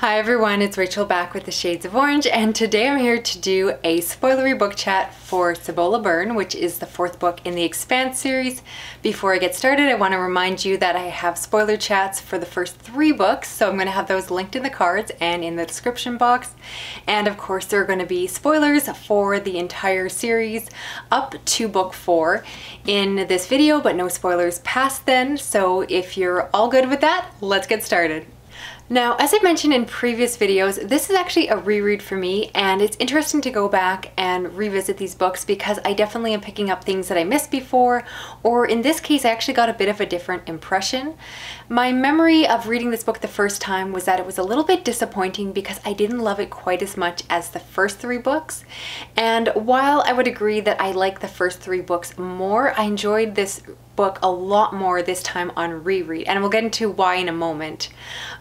Hi everyone, it's Rachel back with the Shades of Orange and today I'm here to do a spoilery book chat for Cibola Burn, which is the fourth book in the Expanse series. Before I get started, I want to remind you that I have spoiler chats for the first three books, so I'm going to have those linked in the cards and in the description box. And of course there are going to be spoilers for the entire series up to book four in this video, but no spoilers past then. So if you're all good with that, let's get started. Now, as I mentioned in previous videos, this is actually a reread for me and it's interesting to go back and revisit these books because I definitely am picking up things that I missed before, or in this case, I actually got a bit of a different impression. My memory of reading this book the first time was that it was a little bit disappointing because I didn't love it quite as much as the first three books. And while I would agree that I like the first three books more, I enjoyed this book a lot more this time on reread and we'll get into why in a moment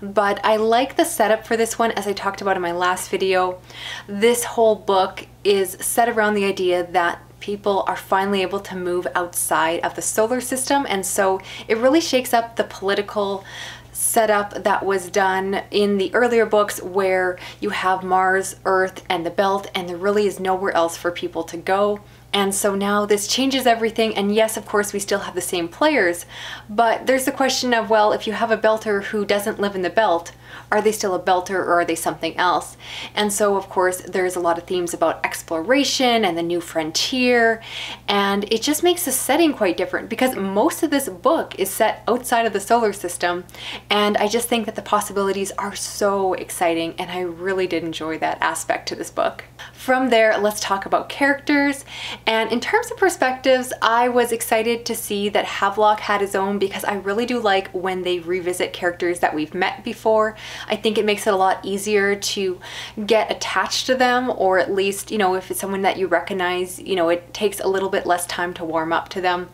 but I like the setup for this one as I talked about in my last video this whole book is set around the idea that people are finally able to move outside of the solar system and so it really shakes up the political setup that was done in the earlier books where you have Mars, Earth, and the belt and there really is nowhere else for people to go. And so now this changes everything. And yes, of course, we still have the same players, but there's the question of, well, if you have a belter who doesn't live in the belt, are they still a belter or are they something else? And so, of course, there's a lot of themes about exploration and the new frontier. And it just makes the setting quite different because most of this book is set outside of the solar system. And I just think that the possibilities are so exciting. And I really did enjoy that aspect to this book. From there, let's talk about characters. And in terms of perspectives, I was excited to see that Havelock had his own because I really do like when they revisit characters that we've met before. I think it makes it a lot easier to get attached to them or at least, you know, if it's someone that you recognize, you know, it takes a little bit less time to warm up to them.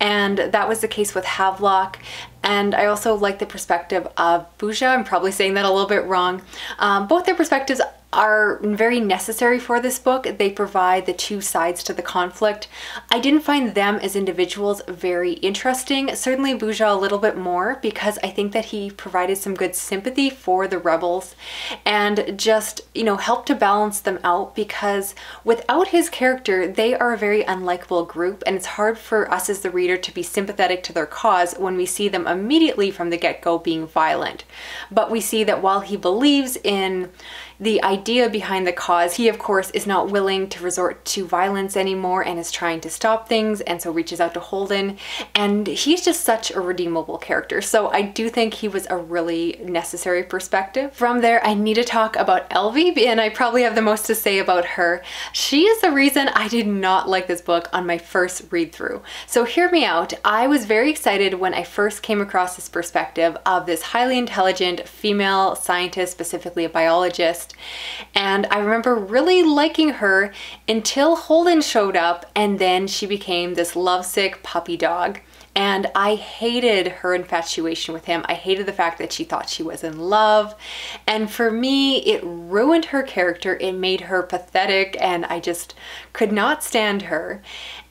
And that was the case with Havelock. And I also like the perspective of Bouja. I'm probably saying that a little bit wrong. Um, both their perspectives are very necessary for this book. They provide the two sides to the conflict. I didn't find them as individuals very interesting. Certainly Bouja a little bit more because I think that he provided some good sympathy for the rebels and just, you know, helped to balance them out because without his character, they are a very unlikable group and it's hard for us as the reader to be sympathetic to their cause when we see them immediately from the get-go being violent. But we see that while he believes in the idea behind the cause. He, of course, is not willing to resort to violence anymore and is trying to stop things and so reaches out to Holden. And he's just such a redeemable character. So I do think he was a really necessary perspective. From there, I need to talk about Elvi and I probably have the most to say about her. She is the reason I did not like this book on my first read through. So hear me out. I was very excited when I first came across this perspective of this highly intelligent female scientist, specifically a biologist, and I remember really liking her until Holden showed up and then she became this lovesick puppy dog. And I hated her infatuation with him. I hated the fact that she thought she was in love. And for me, it ruined her character. It made her pathetic and I just could not stand her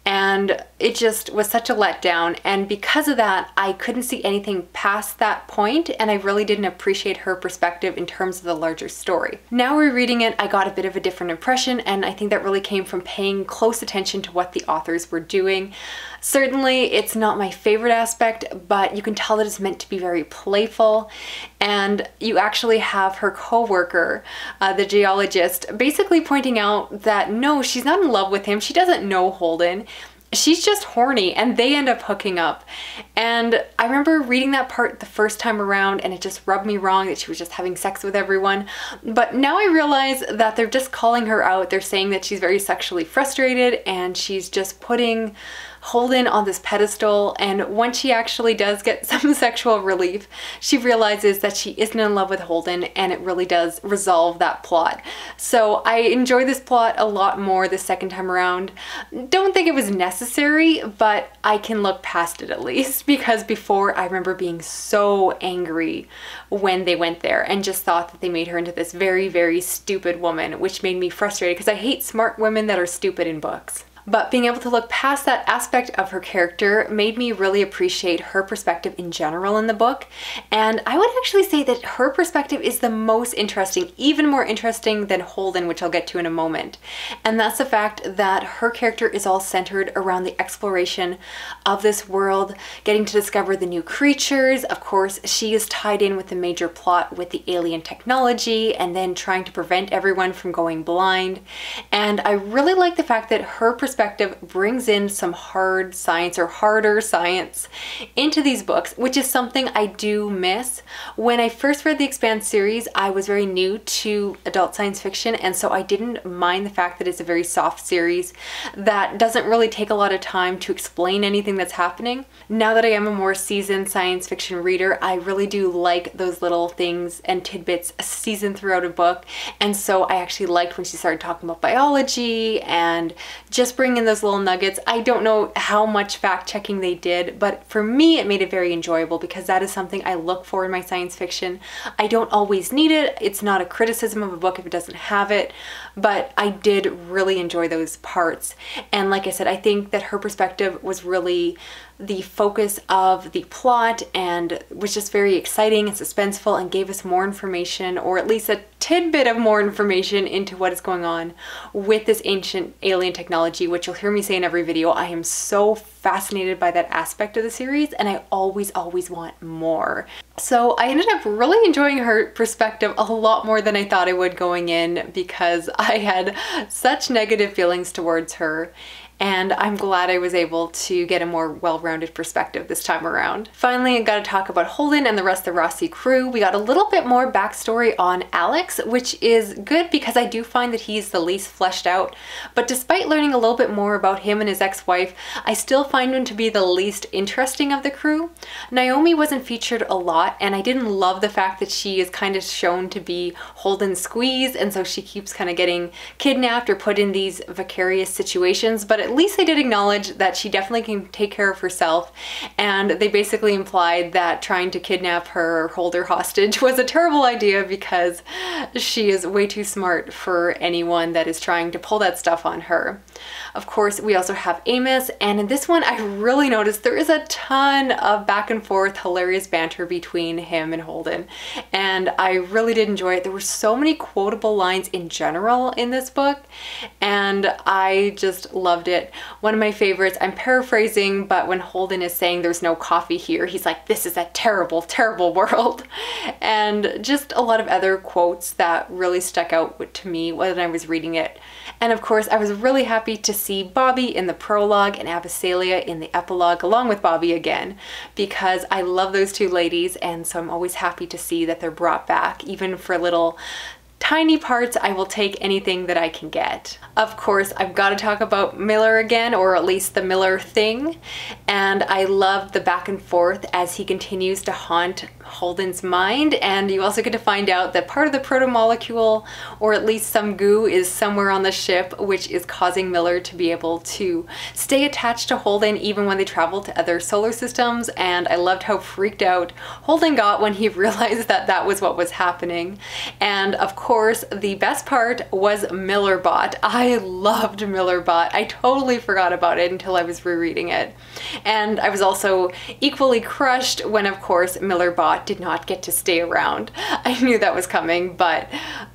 and it just was such a letdown and because of that I couldn't see anything past that point and I really didn't appreciate her perspective in terms of the larger story. Now rereading it I got a bit of a different impression and I think that really came from paying close attention to what the authors were doing. Certainly it's not my favorite aspect but you can tell that it's meant to be very playful and you actually have her co-worker, uh, the geologist, basically pointing out that no, she's not in love with him, she doesn't know Holden, she's just horny and they end up hooking up. And I remember reading that part the first time around and it just rubbed me wrong that she was just having sex with everyone. But now I realize that they're just calling her out. They're saying that she's very sexually frustrated and she's just putting Holden on this pedestal and once she actually does get some sexual relief, she realizes that she isn't in love with Holden and it really does resolve that plot. So I enjoy this plot a lot more the second time around. Don't think it was necessary, but I can look past it at least because before I remember being so angry when they went there and just thought that they made her into this very, very stupid woman, which made me frustrated because I hate smart women that are stupid in books. But being able to look past that aspect of her character made me really appreciate her perspective in general in the book. And I would actually say that her perspective is the most interesting, even more interesting than Holden, which I'll get to in a moment. And that's the fact that her character is all centered around the exploration of this world, getting to discover the new creatures. Of course, she is tied in with the major plot with the alien technology and then trying to prevent everyone from going blind. And I really like the fact that her perspective brings in some hard science or harder science into these books, which is something I do miss. When I first read the Expanse series, I was very new to adult science fiction, and so I didn't mind the fact that it's a very soft series that doesn't really take a lot of time to explain anything that's happening. Now that I am a more seasoned science fiction reader, I really do like those little things and tidbits seasoned throughout a book, and so I actually liked when she started talking about biology and just bring in those little nuggets. I don't know how much fact checking they did, but for me, it made it very enjoyable because that is something I look for in my science fiction. I don't always need it. It's not a criticism of a book if it doesn't have it, but I did really enjoy those parts. And like I said, I think that her perspective was really the focus of the plot and was just very exciting and suspenseful and gave us more information or at least a tidbit of more information into what is going on with this ancient alien technology which you'll hear me say in every video. I am so fascinated by that aspect of the series and I always always want more. So I ended up really enjoying her perspective a lot more than I thought I would going in because I had such negative feelings towards her and I'm glad I was able to get a more well-rounded perspective this time around. Finally, I got to talk about Holden and the rest of the Roci crew. We got a little bit more backstory on Alex, which is good because I do find that he's the least fleshed out. But despite learning a little bit more about him and his ex-wife, I still find him to be the least interesting of the crew. Naomi wasn't featured a lot, and I didn't love the fact that she is kind of shown to be Holden's squeeze, and so she keeps kind of getting kidnapped or put in these vicarious situations, but at least they did acknowledge that she definitely can take care of herself. And they basically implied that trying to kidnap her or hold her hostage was a terrible idea because she is way too smart for anyone that is trying to pull that stuff on her. Of course, we also have Amos, and in this one, I really noticed there is a ton of back and forth hilarious banter between him and Holden, and I really did enjoy it. There were so many quotable lines in general in this book, and I just loved it. One of my favorites, I'm paraphrasing, but when Holden is saying there's no coffee here, he's like, this is a terrible, terrible world. And just a lot of other quotes that really stuck out to me when I was reading it. And of course, I was really happy to see Bobbie in the prologue and Avasarala in the epilogue, along with Bobbie again, because I love those two ladies, and so I'm always happy to see that they're brought back, even for a little tiny parts, I will take anything that I can get. Of course, I've got to talk about Miller again, or at least the Miller thing, and I love the back and forth as he continues to haunt Holden's mind, and you also get to find out that part of the proto-molecule, or at least some goo, is somewhere on the ship, which is causing Miller to be able to stay attached to Holden even when they travel to other solar systems, and I loved how freaked out Holden got when he realized that that was what was happening. And of course, the best part was Millerbot. I loved Millerbot. I totally forgot about it until I was rereading it. And I was also equally crushed when, of course, Millerbot did not get to stay around. I knew that was coming, but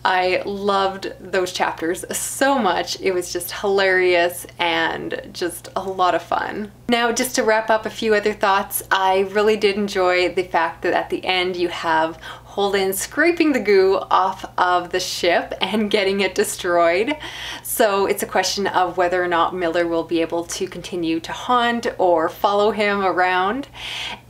I loved those chapters so much. It was just hilarious and just a lot of fun. Now, just to wrap up a few other thoughts, I really did enjoy the fact that at the end you have Holden scraping the goo off of the ship and getting it destroyed. So it's a question of whether or not Miller will be able to continue to haunt or follow him around.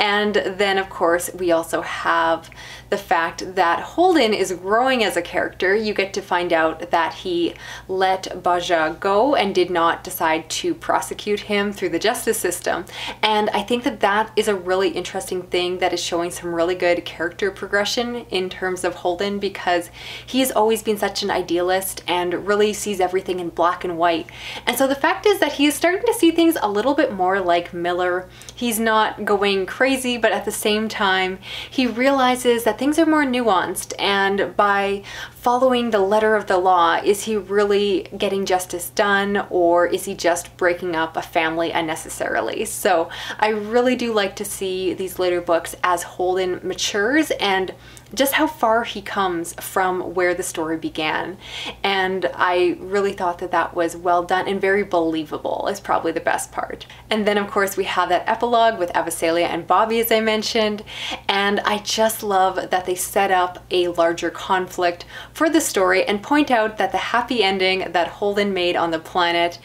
And then of course we also have the fact that Holden is growing as a character. You get to find out that he let Baja go and did not decide to prosecute him through the justice system. And I think that that is a really interesting thing that is showing some really good character progression in terms of Holden because he has always been such an idealist and really sees everything in black and white. And so the fact is that he is starting to see things a little bit more like Miller. He's not going crazy, but at the same time, he realizes that things are more nuanced and by following the letter of the law, is he really getting justice done or is he just breaking up a family unnecessarily? So I really do like to see these later books as Holden matures and just how far he comes from where the story began. And I really thought that that was well done and very believable is probably the best part. And then of course we have that epilogue with Avasarala and Bobbie as I mentioned. And I just love that they set up a larger conflict for the story and point out that the happy ending that Holden made on the planet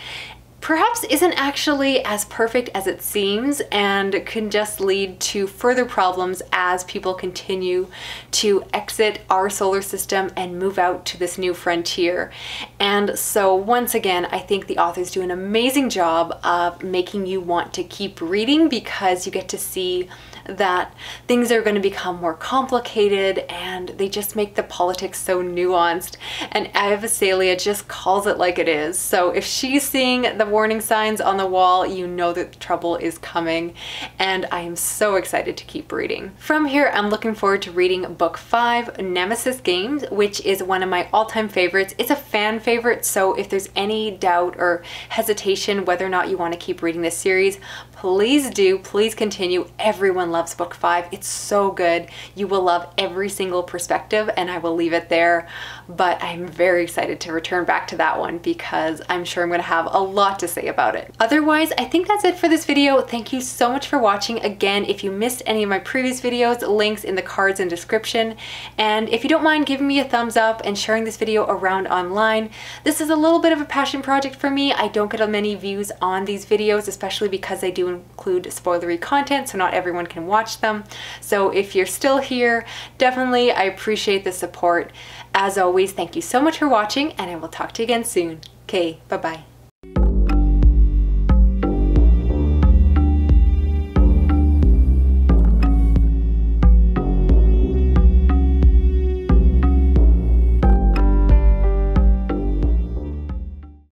perhaps isn't actually as perfect as it seems and can just lead to further problems as people continue to exit our solar system and move out to this new frontier. And so once again, I think the authors do an amazing job of making you want to keep reading because you get to see that things are going to become more complicated and they just make the politics so nuanced. And Avasarala just calls it like it is. So if she's seeing the warning signs on the wall, you know that trouble is coming. And I am so excited to keep reading. From here, I'm looking forward to reading book five, Nemesis Games, which is one of my all-time favorites. It's a fan favorite, so if there's any doubt or hesitation whether or not you want to keep reading this series, please do, please continue. Everyone loves book five. It's so good. You will love every single perspective and I will leave it there. But I'm very excited to return back to that one because I'm sure I'm gonna have a lot to say about it. Otherwise, I think that's it for this video. Thank you so much for watching. Again, if you missed any of my previous videos, links in the cards and description. And if you don't mind giving me a thumbs up and sharing this video around online, this is a little bit of a passion project for me. I don't get many views on these videos, especially because I do include spoilery content, so not everyone can watch them. So if you're still here, definitely I appreciate the support. As always, thank you so much for watching, and I will talk to you again soon. Okay, bye-bye.